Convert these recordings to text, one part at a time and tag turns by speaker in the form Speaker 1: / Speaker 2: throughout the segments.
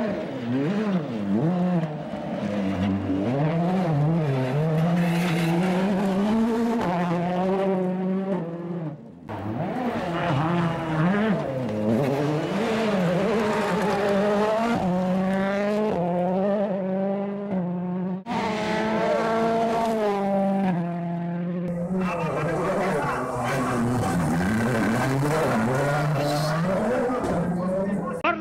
Speaker 1: por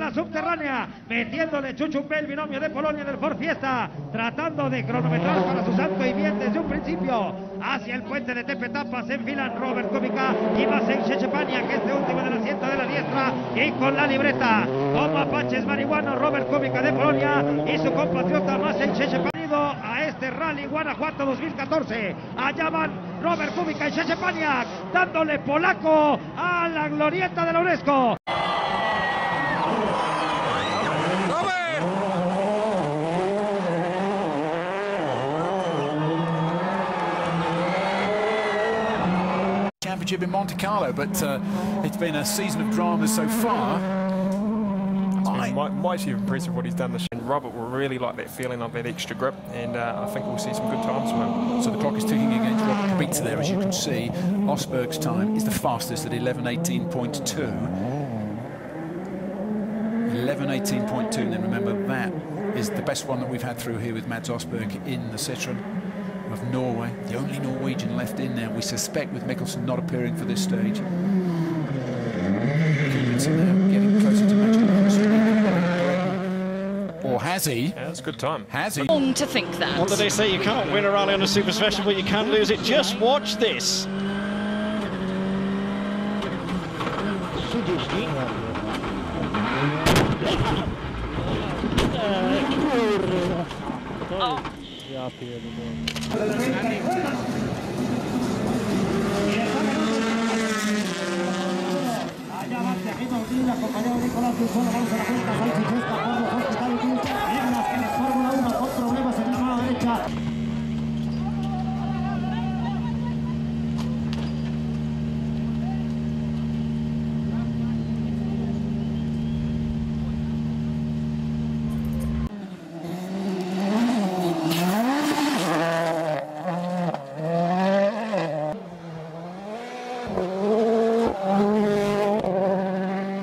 Speaker 1: la subterránea, metiéndole Chuchupé el binomio de Polonia del Ford Fiesta, tratando de cronometrar para su santo y bien desde un principio. Hacia el puente de Tepetapa se enfilan Robert Kubica y Masej Chechepania, que es de último del asiento de la diestra, y con la libreta. Toma Paches Marihuano, Robert Kubica de Polonia y su compatriota Masej Chechepania a este Rally Guanajuato 2014. Allá van Robert Kubica y Chechepaniak, dándole polaco a la glorieta de la UNESCO.
Speaker 2: Championship in Monte Carlo, but uh, it's been a season of drama so far. I,
Speaker 3: even impressive what he's done this year. Robert will really like that feeling of that extra grip, and uh, I think we'll see some good times from him.
Speaker 2: so the clock is ticking against Robert Kubica there, as you can see. Østberg's time is the fastest at 11.18.2. 11.18.2, and then remember that is the best one that we've had through here with Mads Østberg in the Citroen of Norway. The only Norwegian left in there, we suspect, with Mikkelsen not appearing for this stage. Now getting closer to matching Or has he?
Speaker 3: Yeah, that's a good time.
Speaker 2: Has he?
Speaker 4: wrong to think that.
Speaker 5: What do they say? You can't win a rally on a super special, but you can lose it. Just watch this.
Speaker 4: Kurwa! Ja. Allá va, aquí, compañero Nicolás, vamos a la